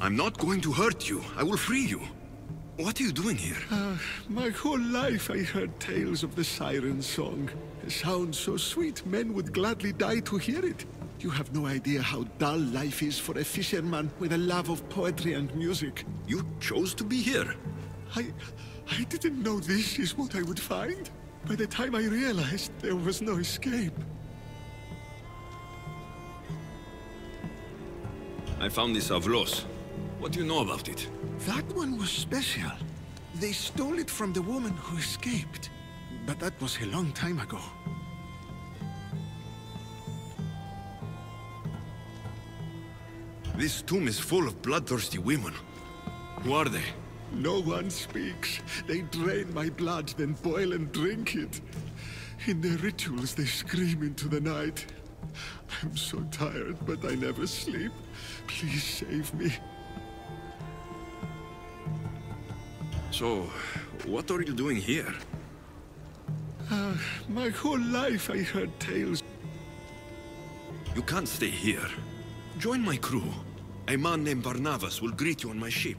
I'm not going to hurt you. I will free you. What are you doing here? Uh, my whole life I heard tales of the siren song. It sounds so sweet, men would gladly die to hear it. You have no idea how dull life is for a fisherman with a love of poetry and music. You chose to be here. I... I didn't know this is what I would find. By the time I realized there was no escape. I found this Avlos. What do you know about it? That one was special. They stole it from the woman who escaped. But that was a long time ago. This tomb is full of bloodthirsty women. Who are they? No one speaks. They drain my blood, then boil and drink it. In their rituals, they scream into the night. I'm so tired, but I never sleep. Please save me. So, what are you doing here? Uh, my whole life I heard tales. You can't stay here. Join my crew. A man named Barnabas will greet you on my ship.